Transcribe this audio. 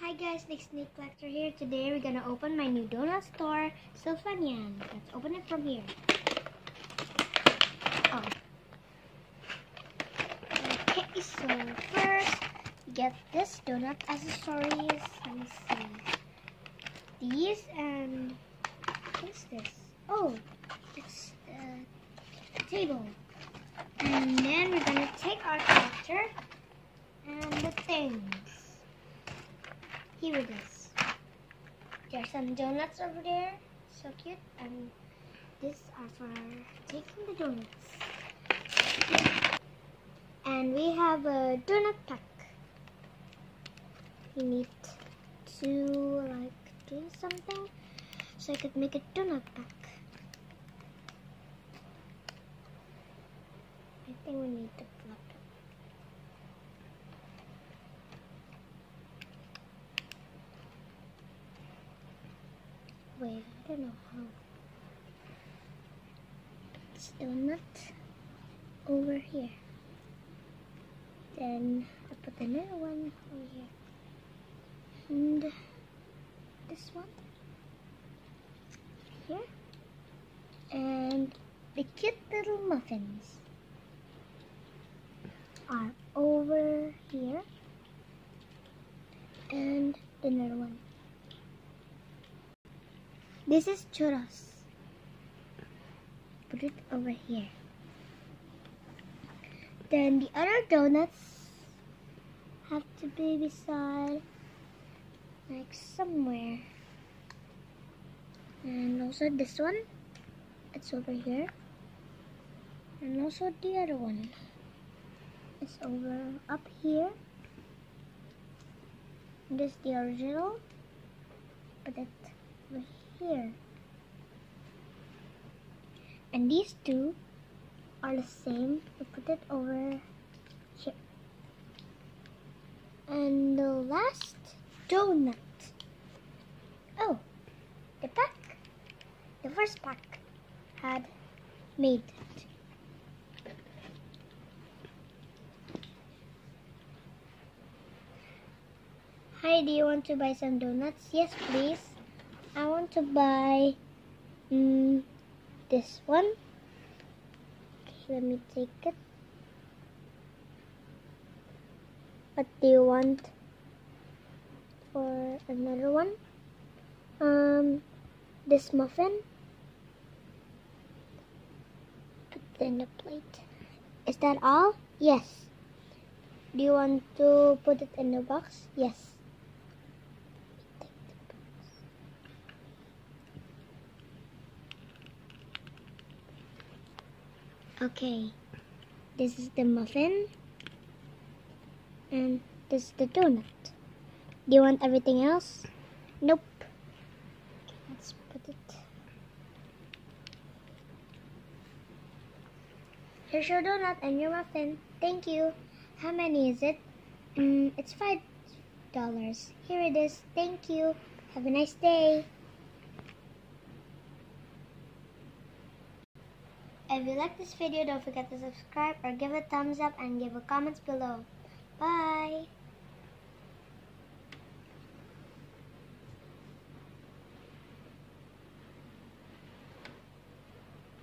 Hi guys, Nick Sneak Collector here. Today we're gonna open my new donut store, Sylvanian. Let's open it from here. Oh. Okay, so first get this donut accessories. Let me see. These and what is this? Oh, it's the table. And then we're gonna take our collector and the things. Here it is. There's some donuts over there. So cute. And these are for taking the donuts. And we have a donut pack. You need to like do something so I could make a donut pack. I think we need to Wait, I don't know how. Still not over here. Then I put the another one over here. And this one here. And the cute little muffins are over here. And the another one. This is churros. Put it over here. Then the other donuts have to be beside, like somewhere. And also this one, it's over here. And also the other one is over up here. This is the original. Put it over here. And these two are the same. We put it over here. And the last donut. Oh, the pack. The first pack had made it. Hi, do you want to buy some donuts? Yes, please. To buy mm, this one. Okay, let me take it. What do you want for another one? Um, this muffin. Put it in the plate. Is that all? Yes. Do you want to put it in the box? Yes. Okay, this is the muffin, and this is the donut. Do you want everything else? Nope. Let's put it. Here's your donut and your muffin. Thank you. How many is it? Mm, it's five dollars. Here it is. Thank you. Have a nice day. If you like this video, don't forget to subscribe or give a thumbs up and give a comments below. Bye!